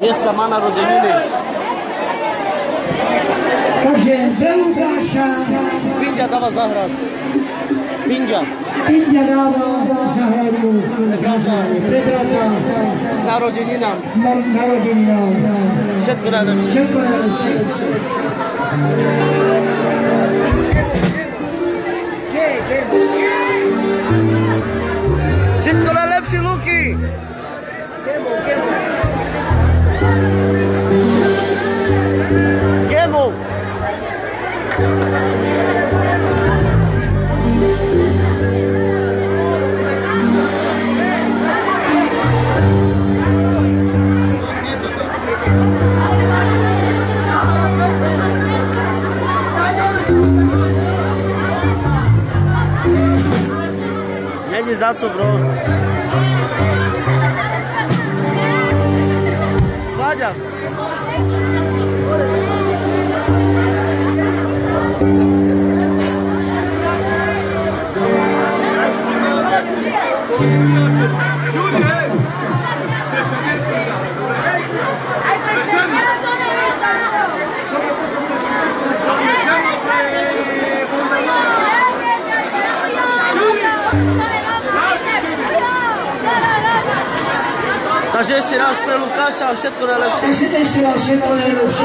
Jest kama narodzininy. Księdza Łukasza. Pindia dawa zahrad. Pindia. Pindia dawa zahradu. Brata. Brata. Narodzinina. Narodzinina. Wszystko najlepsze. Wszystko najlepsze. Wszystko najlepsze, Luki! Gemo. Není za co, bro. Sváďa. Acești era spre Luca sau șet cu Relăpșe? Șet cu Relăpșe.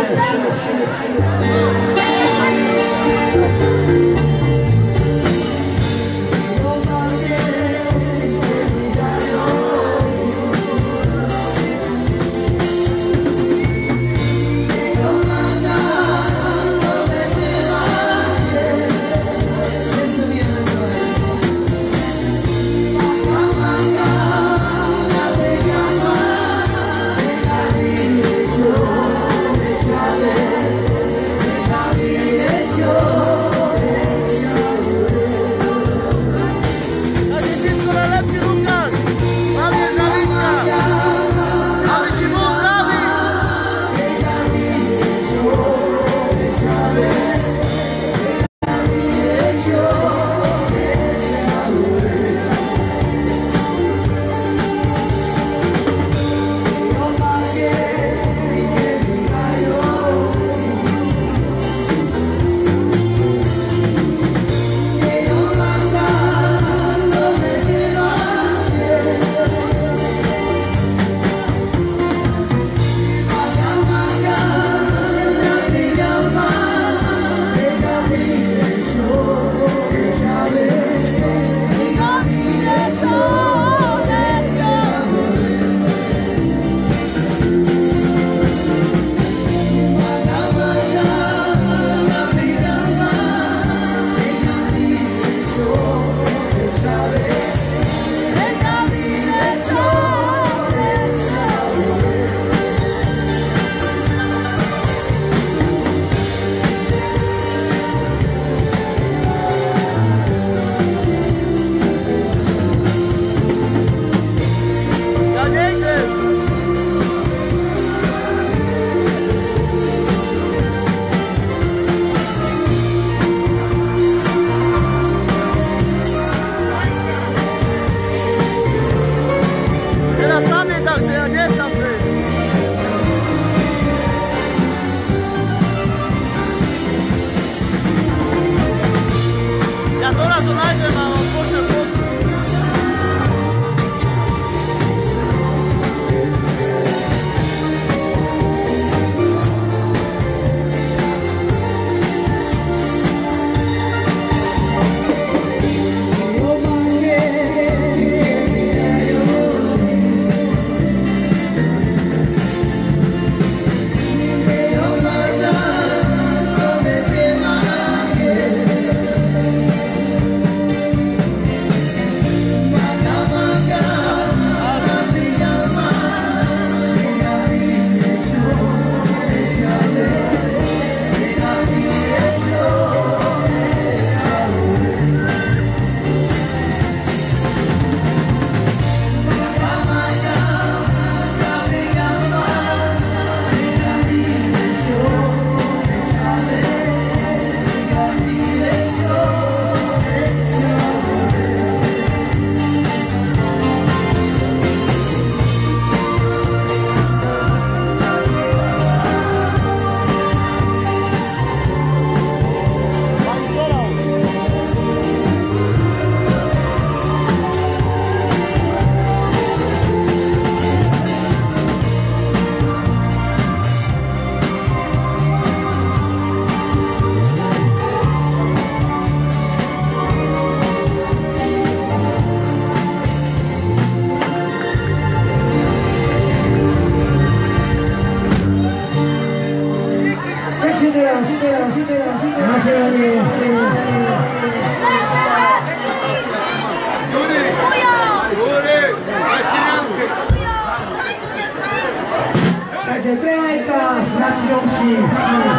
ジェクレナイター